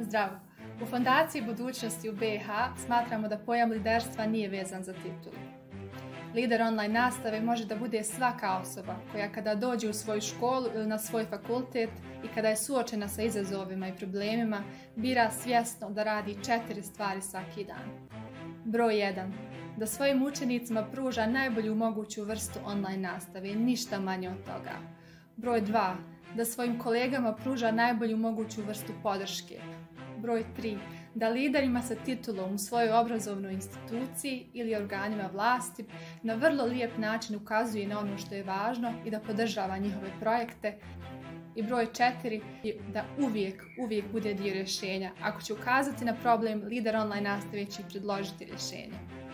Zdravo! U Fondaciji budućnosti u BiH smatramo da pojam liderstva nije vezan za titulu. Lider online nastave može da bude svaka osoba koja kada dođe u svoju školu ili na svoj fakultet i kada je suočena sa izazovima i problemima, bira svjesno da radi četiri stvari svaki dan. Broj 1. Da svojim učenicima pruža najbolju moguću vrstu online nastave, ništa manje od toga. Broj 2 da svojim kolegama pruža najbolju moguću vrstu podrške. Broj 3. Da liderima sa titulom u svojoj obrazovnoj instituciji ili organima vlasti na vrlo lijep način ukazuje na ono što je važno i da podržava njihove projekte. I broj 4. Da uvijek, uvijek bude dio rješenja. Ako će ukazati na problem, lider online nastave će predložiti rješenje.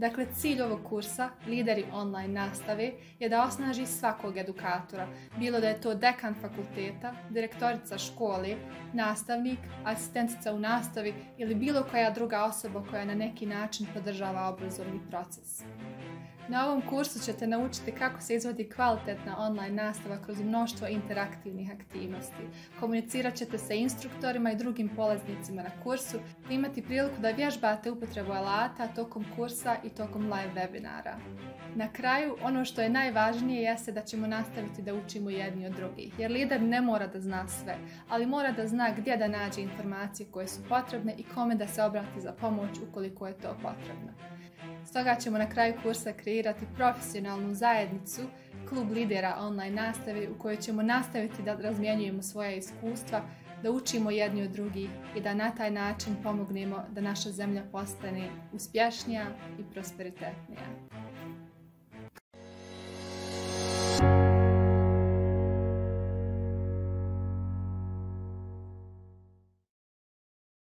Dakle, cilj ovog kursa, lideri online nastave, je da osnaži svakog edukatora, bilo da je to dekan fakulteta, direktorica škole, nastavnik, asistentica u nastavi ili bilo koja druga osoba koja na neki način podržava obrazovni proces. Na ovom kursu ćete naučiti kako se izvodi kvalitetna online nastava kroz mnoštvo interaktivnih aktivnosti. Komunicirat ćete sa instruktorima i drugim polaznicima na kursu i imati priliku da vježbate upotrebu alata tokom kursa i tokom live webinara. Na kraju, ono što je najvažnije jeste da ćemo nastaviti da učimo jedni od drugih, jer lider ne mora da zna sve, ali mora da zna gdje da nađe informacije koje su potrebne i kome da se obrati za pomoć ukoliko je to potrebno. Stoga ćemo na kraju kursa kreirati profesionalnu zajednicu, klub lidera online nastave u kojoj ćemo nastaviti da razmjenjujemo svoje iskustva, da učimo jedni od drugih i da na taj način pomognemo da naša zemlja postane uspješnija i prosperitetnija.